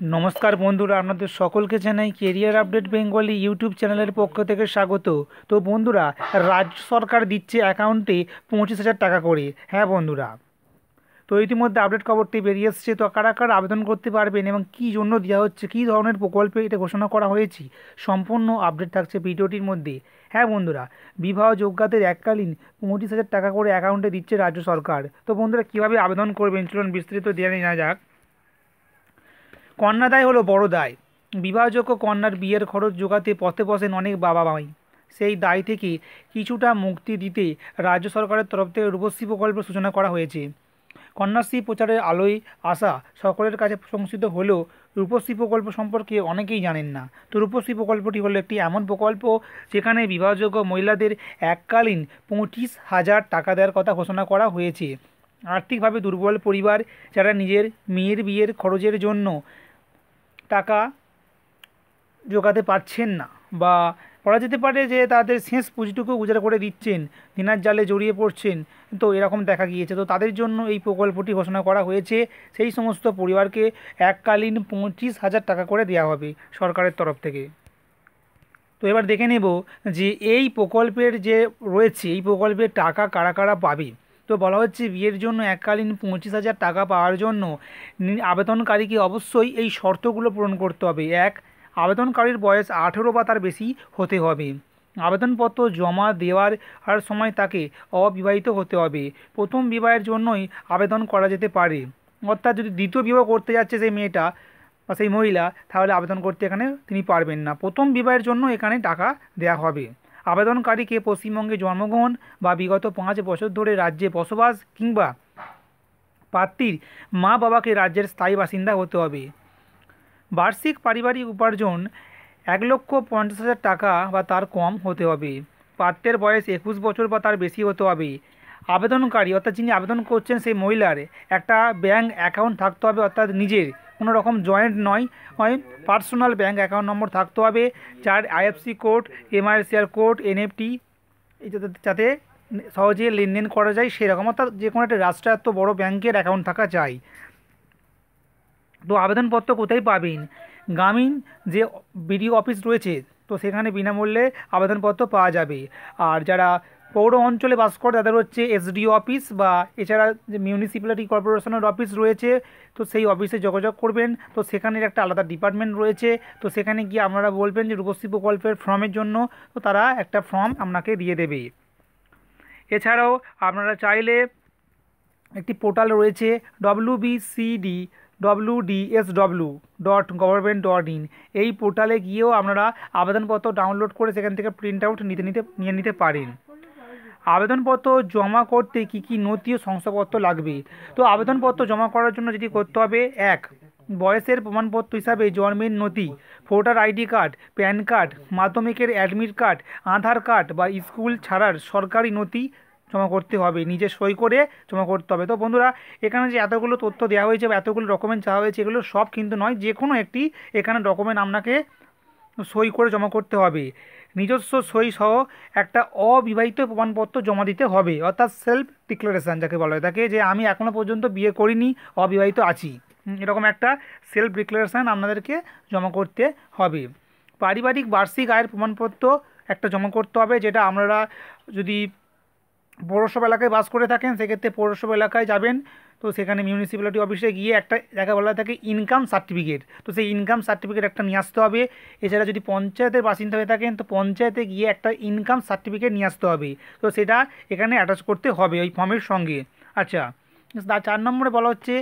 নমস্কার বন্ধুরা, আপনাদের সকলকে জানাই কেরিয়ার আপডেট বেঙ্গলি ইউটিউব চ্যানেলের পক্ষ থেকে স্বাগত। তো বন্ধুরা, রাজ্য সরকার দিচ্ছে অ্যাকাউন্টে পঁচিশ হাজার টাকা করে। হ্যাঁ বন্ধুরা। তো ইতিমধ্যে আপডেট খবরটি বেরিয়ে এসছে। তো কারা কারা আবেদন করতে পারবেন এবং কী জন্য দেওয়া হচ্ছে, কী ধরনের প্রকল্পে এটা ঘোষণা করা হয়েছে, সম্পূর্ণ আপডেট থাকছে ভিডিওটির মধ্যে। হ্যাঁ বন্ধুরা, বিবাহ যোগ্যতার এককালীন পঁচিশ হাজার টাকা করে অ্যাকাউন্টে দিচ্ছে রাজ্য সরকার। তো বন্ধুরা, কীভাবে আবেদন করবেন, চলুন বিস্তারিত দেওয়া যাক। কন্যাদায় হলো বড় দায়। বিবাহযোগ্য কন্যার বিয়ের খরচ জোগাতে পথে বসেন অনেক বাবা মাই সেই দায় থেকে কিছুটা মুক্তি দিতে রাজ্য সরকারের তরফ থেকে রূপশ্রী প্রকল্পের সূচনা করা হয়েছে। কন্যাশ্রী প্রচারের আলোয় আসা সকলের কাছে প্রশংসিত হলেও রূপশ্রী প্রকল্প সম্পর্কে অনেকেই জানেন না। তো রূপশ্রী প্রকল্পটি হলো একটি এমন প্রকল্প যেখানে বিবাহযোগ্য মহিলাদের এককালীন পঁচিশ হাজার টাকা দেওয়ার কথা ঘোষণা করা হয়েছে। আর্থিকভাবে দুর্বল পরিবার যারা নিজের মেয়ের বিয়ের খরচের জন্য টাকা জোগাতে পারছেন না বা বলা যেতে পারে যে তাদের শেষ পুঁজিটুকু গুজার করে দিচ্ছেন, দিনার জালে জড়িয়ে পড়ছেন, তো এরকম দেখা গিয়েছে। তো তাদের জন্য এই প্রকল্পটি ঘোষণা করা হয়েছে। সেই সমস্ত পরিবারকে এককালীন পঁচিশ হাজার টাকা করে দেওয়া হবে সরকারের তরফ থেকে। তো এবার দেখে নেব যে এই প্রকল্পের যে রয়েছে, এই প্রকল্পের টাকা কারা কারা পাবে? তো বলা হচ্ছে বিয়ের জন্য এককালীন পঁচিশ হাজার টাকা পাওয়ার জন্য আবেদনকারীকে অবশ্যই এই শর্তগুলো পূরণ করতে হবে। এক, আবেদনকারীর বয়স আঠেরো বা তার বেশি হতে হবে। আবেদনপত্র জমা দেওয়ার আর সময় তাকে অবিবাহিত হতে হবে। প্রথম বিবাহের জন্যই আবেদন করা যেতে পারে। অর্থাৎ যদি দ্বিতীয় বিবাহ করতে যাচ্ছে সেই মেয়েটা বা সেই মহিলা, তাহলে আবেদন করতে এখানে তিনি পারবেন না। প্রথম বিবাহের জন্য এখানে টাকা দেওয়া হবে। আবেদনকারীকে পশ্চিমবঙ্গে জন্মগ্রহণ বা বিগত পাঁচ বছর ধরে রাজ্যে বসবাস কিংবা প্রার্থীর মা বাবাকে রাজ্যের স্থায়ী বাসিন্দা হতে হবে। বার্ষিক পারিবারিক উপার্জন এক লক্ষ পঞ্চাশ হাজার টাকা বা তার কম হতে হবে। পাত্রের বয়স একুশ বছর বা তার বেশি হতে হবে। আবেদনকারী, অর্থাৎ যিনি আবেদন করছেন সেই মহিলার একটা ব্যাঙ্ক অ্যাকাউন্ট থাকতে হবে, অর্থাৎ নিজের। কোনো রকম জয়েন্ট নয় পার্সোনাল ব্যাঙ্ক অ্যাকাউন্ট নম্বর থাকতে হবে, যার IFC code MICR code NFT যাতে সহজে লেনদেন করা যায় সেরকম, অর্থাৎ যে কোনো একটা রাষ্ট্রায়ত্ত বড় ব্যাংকের অ্যাকাউন্ট থাকা চাই। তো আবেদনপত্র কোথায় পাবেন? গ্রামীণ যে বিডিও অফিস রয়েছে, তো সেখানে বিনামূল্যে আবেদনপত্র পাওয়া যাবে। আর যারা পৌর অঞ্চলে বাস করে তাদের হচ্ছে এসডিও অফিস বা এছাড়া যে মিউনিসিপ্যালিটি কর্পোরেশনের অফিস রয়েছে, তো সেই অফিসে যোগাযোগ করবেন। তো সেখানের একটা আলাদা ডিপার্টমেন্ট রয়েছে। তো সেখানে গিয়ে আপনারা বলবেন যে রূপশ্রী প্রকল্পের ফর্মের জন্য, তো তারা একটা ফর্ম আপনাকে দিয়ে দেবে। এছাড়াও আপনারা চাইলে একটি পোর্টাল রয়েছে W BCD W DSW dot government dot in এই পোর্টালে গিয়েও আপনারা আবেদনপত্র ডাউনলোড করে সেখান থেকে প্রিন্ট আউট নিতে নিতে, নিয়ে নিতে পারেন। আবেদনপত্র জমা করতে কি কি নথি ও শংসাপত্র লাগবে? তো আবেদনপত্র জমা করার জন্য যেটি করতে হবে, এক, বয়সের প্রমাণপত্র হিসাবে জন্মের নথি, voter ID card, PAN card, মাধ্যমিকের অ্যাডমিট কার্ড, আধার কার্ড বা স্কুল ছাড়ার সরকারি নথি জমা করতে হবে, নিজে সই করে জমা করতে হবে। তো বন্ধুরা, এখানে যে এতগুলো তথ্য দেওয়া হয়েছে বা এতগুলো ডকুমেন্ট চাওয়া হয়েছে, এগুলো সব কিন্তু নয় যে কোনো একটি এখানে ডকুমেন্ট আপনাকে সই করে জমা করতে হবে। নিজস্ব সই সহ একটা অবিবাহিত প্রমাণপত্র জমা দিতে হবে, অর্থাৎ সেলফ ডিক্লারেশান যাকে বলা হয়। তাকে যে আমি এখনও পর্যন্ত বিয়ে করিনি, অবিবাহিত আছি। এরকম একটা সেলফ ডিক্লারেশান আপনাদেরকে জমা করতে হবে। পারিবারিক বার্ষিক আয়ের প্রমাণপত্র একটা জমা করতে হবে, যেটা আপনারা যদি পৌরসভা এলাকায় বাস করে থাকেন, সেক্ষেত্রে পৌরসভা এলাকায় যাবেন তো সেখানে মিউনিসিপ্যালিটি অফিসে গিয়ে একটা জায়গা বলা থাকে ইনকাম সার্টিফিকেট তো সেই ইনকাম সার্টিফিকেট একটা নিয়ে আসতে হবে। এছাড়া যদি পঞ্চায়েতের বাসিন্দা হয়ে থাকেন, তো পঞ্চায়েতে গিয়ে একটা ইনকাম সার্টিফিকেট নিয়ে আসতে হবে। তো সেটা এখানে অ্যাটাচ করতে হবে ওই ফর্মের সঙ্গে। আচ্ছা চার নম্বরে বলা হচ্ছে,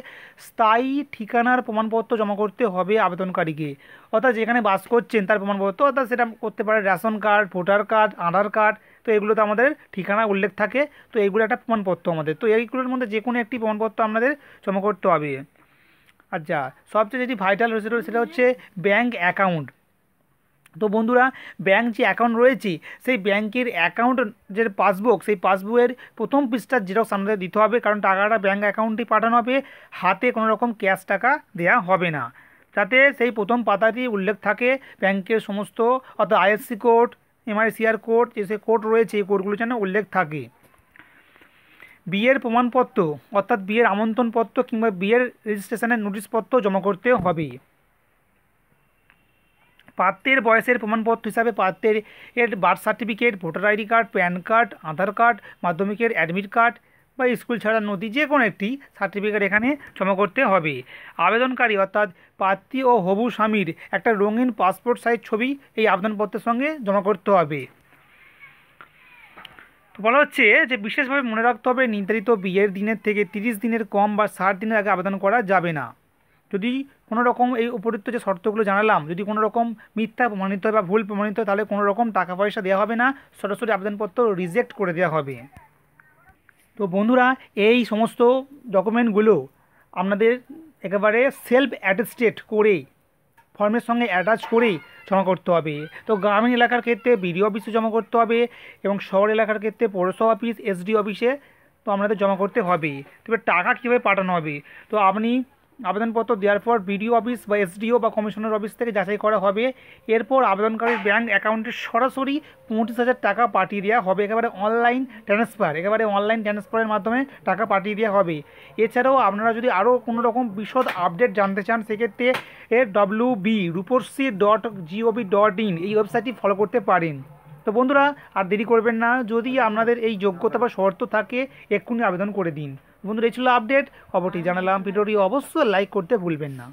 স্থায়ী ঠিকানার প্রমাণপত্র জমা করতে হবে আবেদনকারীকে। অর্থাৎ যেখানে বাস করছেন তার প্রমাণপত্র, অর্থাৎ সেটা করতে পারে ration card, voter card, Aadhaar card তো এগুলোতে আমাদের ঠিকানা উল্লেখ থাকে। তো এইগুলো একটা প্রমাণপত্র আমাদের। তো এইগুলোর মধ্যে যে কোনো একটি প্রমাণপত্র আমাদের জমা করতে হবে। আচ্ছা সবচেয়ে যেটি ভাইটাল রয়েছে সেটা হচ্ছে ব্যাঙ্ক অ্যাকাউন্ট তো বন্ধুরা ব্যাঙ্ক যে অ্যাকাউন্ট রয়েছে, সেই ব্যাংকের অ্যাকাউন্ট যে পাসবুক সেই পাসবুকের প্রথম পৃষ্ঠার জেরক্স আমাদের দিতে হবে। কারণ টাকাটা ব্যাঙ্ক অ্যাকাউন্টে পাঠানো হবে। হাতে কোনো রকম ক্যাশ টাকা দেওয়া হবে না। যাতে সেই প্রথম পাতাটি উল্লেখ থাকে ব্যাংকের সমস্ত, অর্থাৎ আইএসসি কোড এমআইসিআর কোড যে কোড রয়েছে, এই কোডগুলো যেন উল্লেখ থাকে। বিয়ের প্রমাণপত্র, অর্থাৎ বিয়ের আমন্ত্রণপত্র কিংবা বিয়ের রেজিস্ট্রেশনের নোটিশপত্র জমা করতে হবে। পাত্রের বয়সের প্রমাণপত্র হিসাবে পাত্রের এর birth certificate voter ID card PAN card Aadhaar card মাধ্যমিকের অ্যাডমিট কার্ড বা স্কুল ছাড়ার নথি যে কোনো একটি সার্টিফিকেট এখানে জমা করতে হবে। আবেদনকারী অর্থাৎ প্রার্থী ও হবু স্বামীর একটা রঙিন পাসপোর্ট সাইজ ছবি এই আবেদনপত্রের সঙ্গে জমা করতে হবে। বলা হচ্ছে যে বিশেষভাবে মনে রাখতে হবে, নির্ধারিত বিয়ের দিনের থেকে তিরিশ দিনের কম বা ষাট দিনের আগে আবেদন করা যাবে না। যদি কোনো রকম এই উপযুক্ত যে শর্তগুলো জানালাম, যদি কোনো রকম মিথ্যা প্রমাণিত হয় বা ভুল প্রমাণিত তাহলে কোনো রকম টাকা পয়সা দেওয়া হবে না। সরাসরি আবেদনপত্র রিজেক্ট করে দেওয়া হবে। তো বন্ধুরা, এই সমস্ত ডকুমেন্টগুলো আপনাদের একেবারে সেলফ অ্যাটেস্টেড করে ফর্মের সঙ্গে অ্যাটাচ করেই জমা করতে হবে। তো গ্রামীণ এলাকার ক্ষেত্রে বিডিও অফিসে জমা করতে হবে এবং শহর এলাকার ক্ষেত্রে পৌরসভা অফিস এসডি অফিসে তো আপনাদের জমা করতে হবে। তবে টাকা কীভাবে পাঠানো হবে? তো আপনি আবেদনপত্র দেওয়ার পর বিডিও অফিস বা এসডিও বা কমিশনার অফিস থেকে যাচাই করা হবে। এরপর আবেদনকারীর ব্যাঙ্ক অ্যাকাউন্টে সরাসরি পঁচিশ হাজার টাকা পাঠিয়ে দেওয়া হবে। একেবারে অনলাইন ট্রান্সফার, একেবারে অনলাইন ট্রান্সফারের মাধ্যমে টাকা পাঠিয়ে দেওয়া হবে। এছাড়াও আপনারা যদি আরও কোনো রকম বিশদ আপডেট জানতে চান, সেক্ষেত্রে A W B Rupashree dot GOV dot in এই ওয়েবসাইটটি ফলো করতে পারেন। তো বন্ধুরা, আর দেরি করবেন না। যদি আপনাদের এই যোগ্যতা বা শর্ত থাকে, এক্ষুনি আবেদন করে দিন। বন্ধুরা এই ছিল আপডেট। খবরটি জানালাম। ভিডিওটি অবশ্যই লাইক করতে ভুলবেন না।